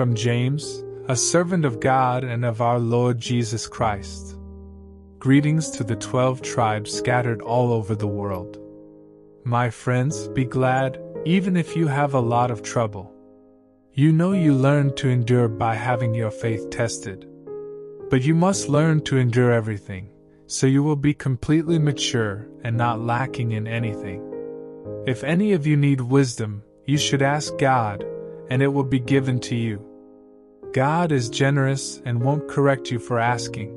from James, a servant of God and of our Lord Jesus Christ. Greetings to the twelve tribes scattered all over the world. My friends, be glad, even if you have a lot of trouble. You know you learn to endure by having your faith tested. But you must learn to endure everything, so you will be completely mature and not lacking in anything. If any of you need wisdom, you should ask God, and it will be given to you. God is generous and won't correct you for asking.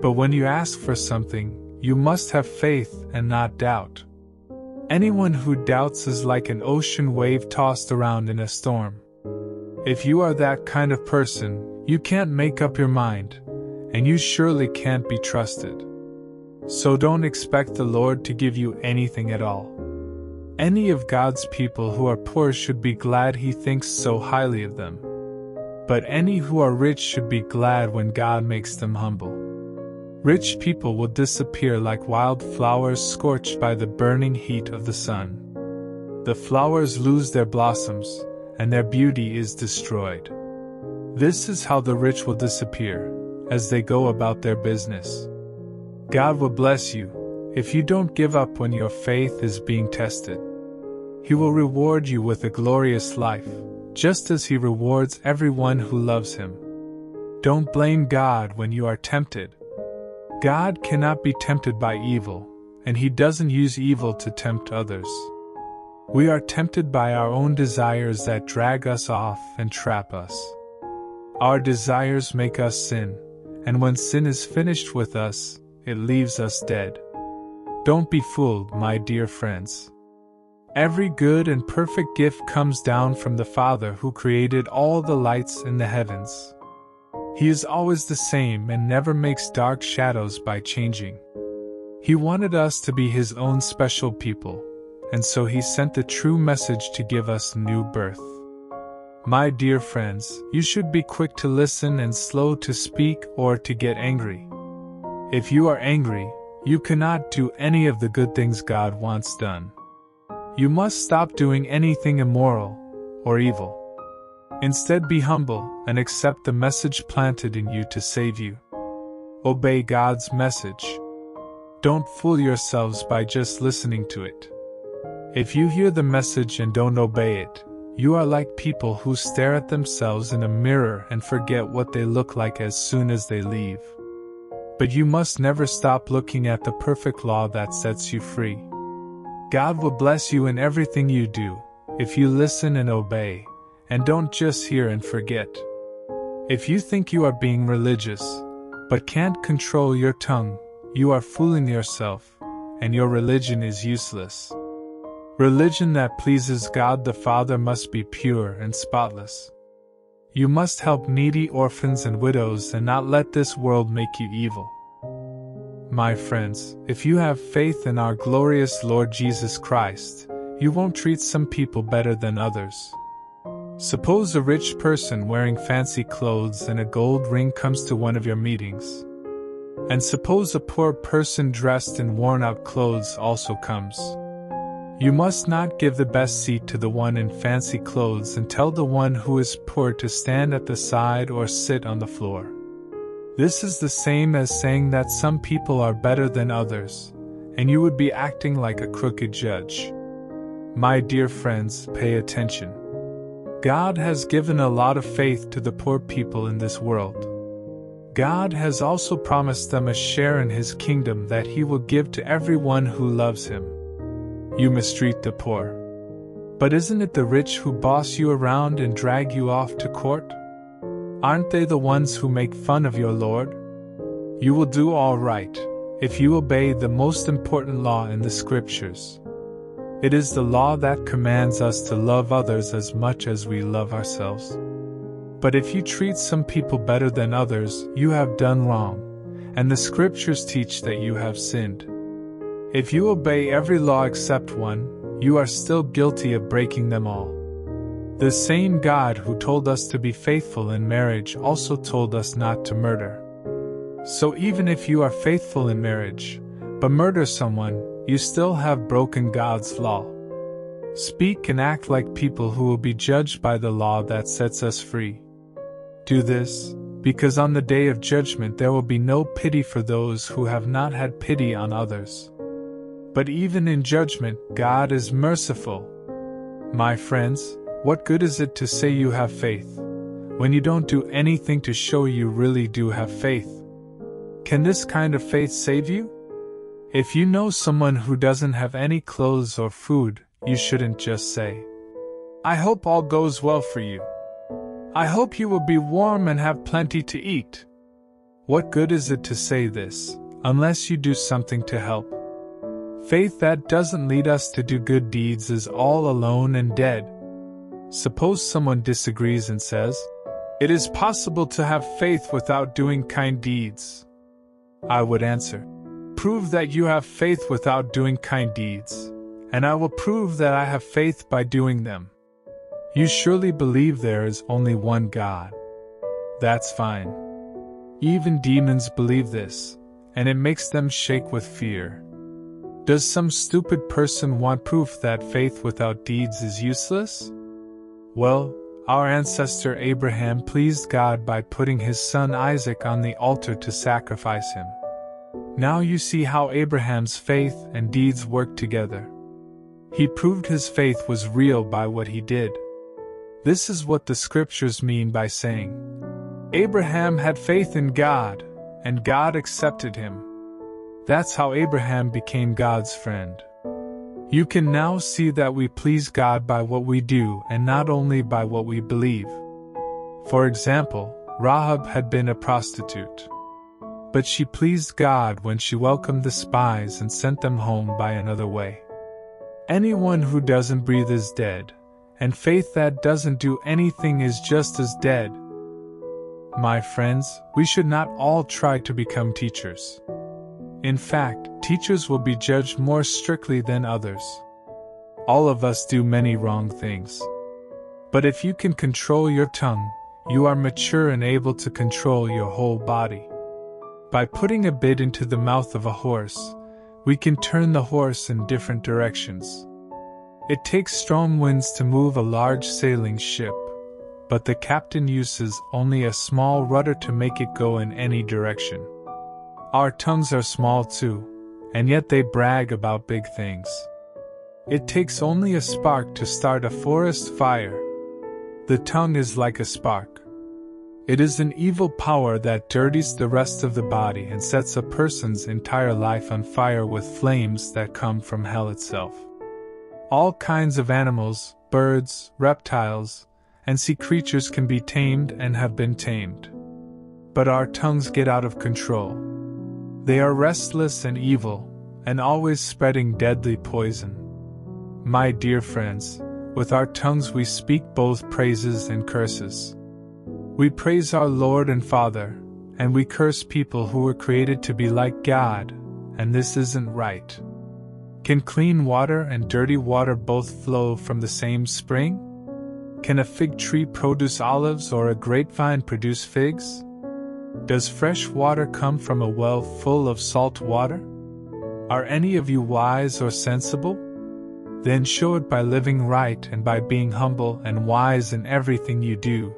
But when you ask for something, you must have faith and not doubt. Anyone who doubts is like an ocean wave tossed around in a storm. If you are that kind of person, you can't make up your mind, and you surely can't be trusted. So don't expect the Lord to give you anything at all. Any of God's people who are poor should be glad He thinks so highly of them. But any who are rich should be glad when God makes them humble. Rich people will disappear like wild flowers scorched by the burning heat of the sun. The flowers lose their blossoms, and their beauty is destroyed. This is how the rich will disappear, as they go about their business. God will bless you if you don't give up when your faith is being tested. He will reward you with a glorious life, just as He rewards everyone who loves Him. Don't blame God when you are tempted God cannot be tempted by evil, and He doesn't use evil to tempt others. We are tempted by our own desires that drag us off and trap us. Our desires make us sin, and when sin is finished with us, it leaves us dead. Don't be fooled, my dear friends. Every good and perfect gift comes down from the Father who created all the lights in the heavens. He is always the same and never makes dark shadows by changing. He wanted us to be His own special people, and so He sent the true message to give us new birth. My dear friends, you should be quick to listen and slow to speak or to get angry. If you are angry, you cannot do any of the good things God wants done. You must stop doing anything immoral or evil. Instead, be humble and accept the message planted in you to save you. Obey God's message. Don't fool yourselves by just listening to it. If you hear the message and don't obey it, you are like people who stare at themselves in a mirror and forget what they look like as soon as they leave. But you must never stop looking at the perfect law that sets you free. God will bless you in everything you do if you listen and obey and don't just hear and forget. If you think you are being religious, but can't control your tongue, you are fooling yourself, and your religion is useless. Religion that pleases God the Father must be pure and spotless. You must help needy orphans and widows and not let this world make you evil. My friends, if you have faith in our glorious Lord Jesus Christ, you won't treat some people better than others. Suppose a rich person wearing fancy clothes and a gold ring comes to one of your meetings. And suppose a poor person dressed in worn out clothes also comes. You must not give the best seat to the one in fancy clothes and tell the one who is poor to stand at the side or sit on the floor. This is the same as saying that some people are better than others, and you would be acting like a crooked judge. My dear friends, pay attention. God has given a lot of faith to the poor people in this world. God has also promised them a share in His kingdom that He will give to everyone who loves Him. You mistreat the poor. But isn't it the rich who boss you around and drag you off to court? Aren't they the ones who make fun of your Lord? You will do all right if you obey the most important law in the Scriptures. It is the law that commands us to love others as much as we love ourselves. But if you treat some people better than others, you have done wrong, and the scriptures teach that you have sinned. If you obey every law except one, you are still guilty of breaking them all. The same God who told us to be faithful in marriage also told us not to murder. So even if you are faithful in marriage, but murder someone, you still have broken God's law. Speak and act like people who will be judged by the law that sets us free. Do this, because on the day of judgment there will be no pity for those who have not had pity on others. But even in judgment, God is merciful. My friends, what good is it to say you have faith, when you don't do anything to show you really do have faith? Can this kind of faith save you? If you know someone who doesn't have any clothes or food, you shouldn't just say, I hope all goes well for you. I hope you will be warm and have plenty to eat. What good is it to say this, unless you do something to help? Faith that doesn't lead us to do good deeds is all alone and dead. Suppose someone disagrees and says, It is possible to have faith without doing kind deeds. I would answer, Prove that you have faith without doing kind deeds, and I will prove that I have faith by doing them. You surely believe there is only one God. That's fine. Even demons believe this, and it makes them shake with fear. Does some stupid person want proof that faith without deeds is useless? Well, our ancestor Abraham pleased God by putting his son Isaac on the altar to sacrifice him. Now you see how Abraham's faith and deeds worked together. He proved his faith was real by what he did. This is what the scriptures mean by saying, Abraham had faith in God, and God accepted him. That's how Abraham became God's friend. You can now see that we please God by what we do and not only by what we believe. For example, Rahab had been a prostitute. But she pleased God when she welcomed the spies and sent them home by another way. Anyone who doesn't breathe is dead, and faith that doesn't do anything is just as dead. My friends, we should not all try to become teachers. In fact, teachers will be judged more strictly than others. All of us do many wrong things. But if you can control your tongue, you are mature and able to control your whole body. By putting a bit into the mouth of a horse, we can turn the horse in different directions. It takes strong winds to move a large sailing ship, but the captain uses only a small rudder to make it go in any direction. Our tongues are small too, and yet they brag about big things. It takes only a spark to start a forest fire. The tongue is like a spark. It is an evil power that dirties the rest of the body and sets a person's entire life on fire with flames that come from hell itself. All kinds of animals, birds, reptiles, and sea creatures can be tamed and have been tamed. But our tongues get out of control. They are restless and evil, and always spreading deadly poison. My dear friends, with our tongues we speak both praises and curses. We praise our Lord and Father, and we curse people who were created to be like God, and this isn't right. Can clean water and dirty water both flow from the same spring? Can a fig tree produce olives or a grapevine produce figs? Does fresh water come from a well full of salt water? Are any of you wise or sensible? Then show it by living right and by being humble and wise in everything you do.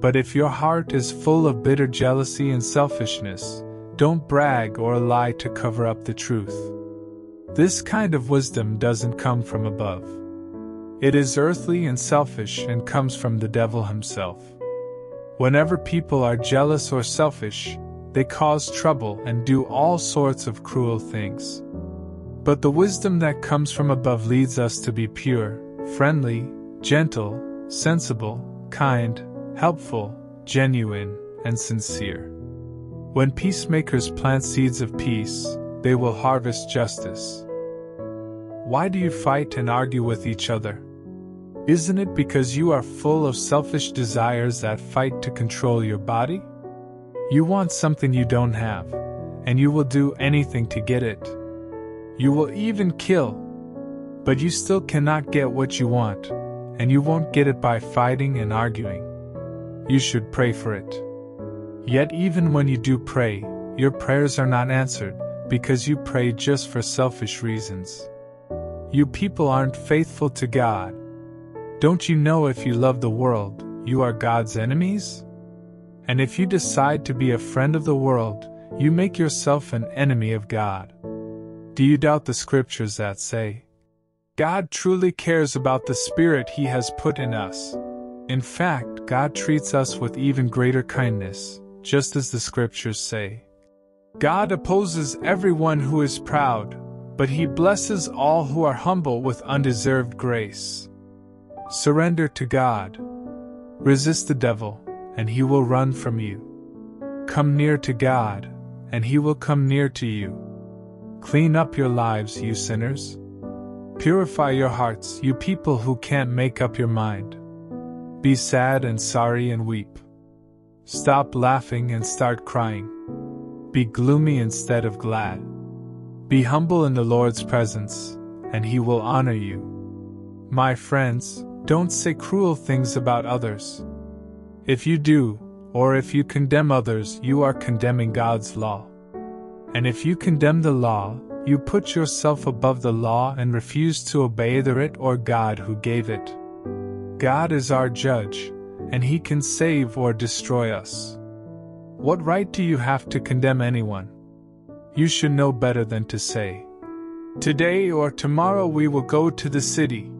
But if your heart is full of bitter jealousy and selfishness, don't brag or lie to cover up the truth. This kind of wisdom doesn't come from above. It is earthly and selfish and comes from the devil himself. Whenever people are jealous or selfish, they cause trouble and do all sorts of cruel things. But the wisdom that comes from above leads us to be pure, friendly, gentle, sensible, kind, helpful, genuine, and sincere. When peacemakers plant seeds of peace, they will harvest justice. Why do you fight and argue with each other? Isn't it because you are full of selfish desires that fight to control your body? You want something you don't have, and you will do anything to get it. You will even kill. But you still cannot get what you want, and you won't get it by fighting and arguing. You should pray for it. Yet, even when you do pray, your prayers are not answered because you pray just for selfish reasons. You people aren't faithful to God don't you know if you love the world, you are God's enemies? And if you decide to be a friend of the world, you make yourself an enemy of God. Do you doubt the scriptures that say, God truly cares about the spirit He has put in us? In fact, God treats us with even greater kindness, just as the scriptures say. God opposes everyone who is proud, but He blesses all who are humble with undeserved grace. Surrender to God. Resist the devil, and he will run from you. Come near to God, and he will come near to you. Clean up your lives, you sinners. Purify your hearts, you people who can't make up your mind. Be sad and sorry and weep. Stop laughing and start crying. Be gloomy instead of glad. Be humble in the Lord's presence, and He will honor you. My friends, don't say cruel things about others. If you do, or if you condemn others, you are condemning God's law. And if you condemn the law, you put yourself above the law and refuse to obey either it or God who gave it. God is our judge, and He can save or destroy us. What right do you have to condemn anyone? You should know better than to say, Today or tomorrow we will go to the city.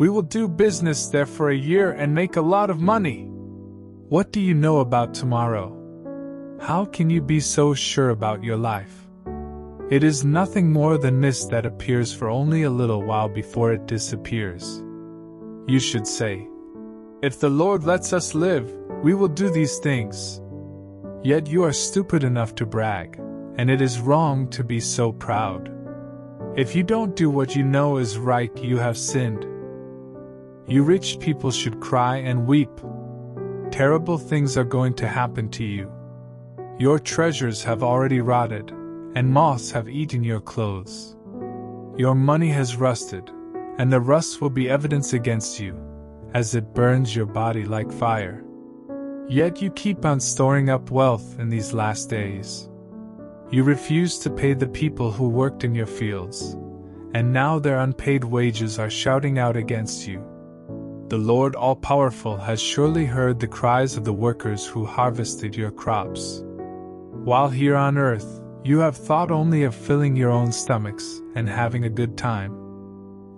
We will do business there for a year and make a lot of money. What do you know about tomorrow? How can you be so sure about your life? It is nothing more than mist that appears for only a little while before it disappears. You should say, If the Lord lets us live, we will do these things. Yet you are stupid enough to brag, and it is wrong to be so proud. If you don't do what you know is right, you have sinned. You rich people should cry and weep. Terrible things are going to happen to you. Your treasures have already rotted, and moths have eaten your clothes. Your money has rusted, and the rust will be evidence against you, as it burns your body like fire. Yet you keep on storing up wealth in these last days. You refuse to pay the people who worked in your fields, and now their unpaid wages are shouting out against you. The Lord All Powerful has surely heard the cries of the workers who harvested your crops. While here on earth, you have thought only of filling your own stomachs and having a good time.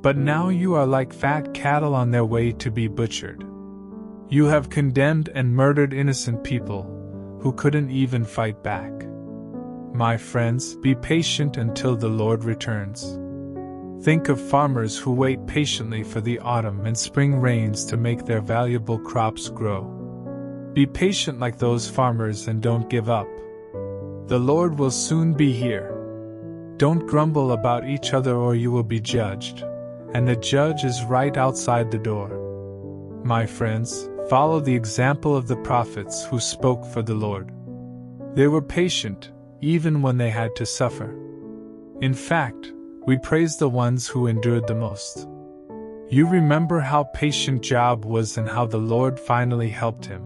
But now you are like fat cattle on their way to be butchered. You have condemned and murdered innocent people who couldn't even fight back. My friends, be patient until the Lord returns. Think of farmers who wait patiently for the autumn and spring rains to make their valuable crops grow. Be patient like those farmers and don't give up. The Lord will soon be here. Don't grumble about each other or you will be judged, and the judge is right outside the door. My friends, follow the example of the prophets who spoke for the Lord. They were patient, even when they had to suffer. In fact, we praise the ones who endured the most. You remember how patient Job was and how the Lord finally helped him.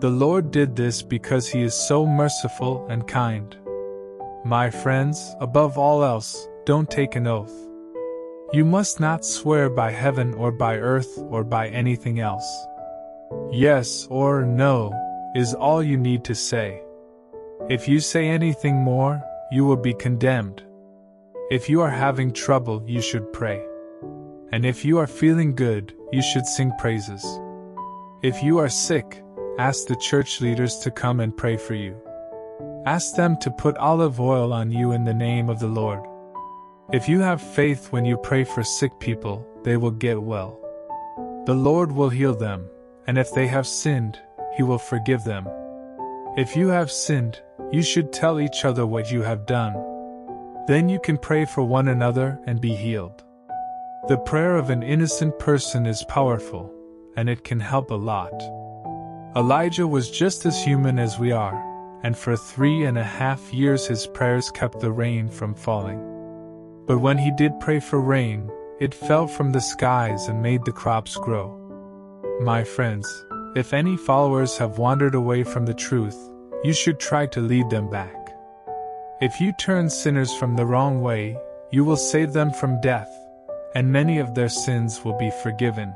The Lord did this because He is so merciful and kind. My friends, above all else, don't take an oath. You must not swear by heaven or by earth or by anything else. Yes or no is all you need to say. If you say anything more, you will be condemned. If you are having trouble, you should pray. And if you are feeling good, you should sing praises. If you are sick, ask the church leaders to come and pray for you. Ask them to put olive oil on you in the name of the Lord. If you have faith when you pray for sick people, they will get well. The Lord will heal them, and if they have sinned, He will forgive them. If you have sinned, you should tell each other what you have done. Then you can pray for one another and be healed. The prayer of an innocent person is powerful, and it can help a lot. Elijah was just as human as we are, and for three and a half years his prayers kept the rain from falling. But when he did pray for rain, it fell from the skies and made the crops grow. My friends, if any followers have wandered away from the truth, you should try to lead them back. If you turn sinners from the wrong way, you will save them from death, and many of their sins will be forgiven.